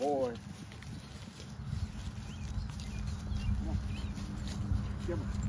boy. Come on. Come on.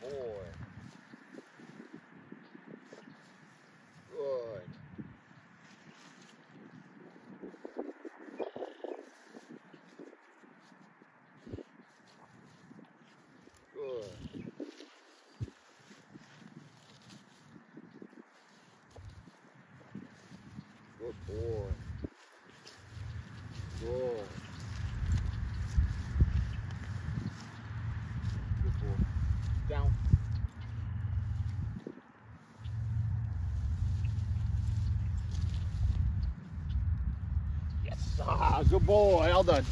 Boy. Good. Good. Good boy. Good. Ah, good boy. Well done.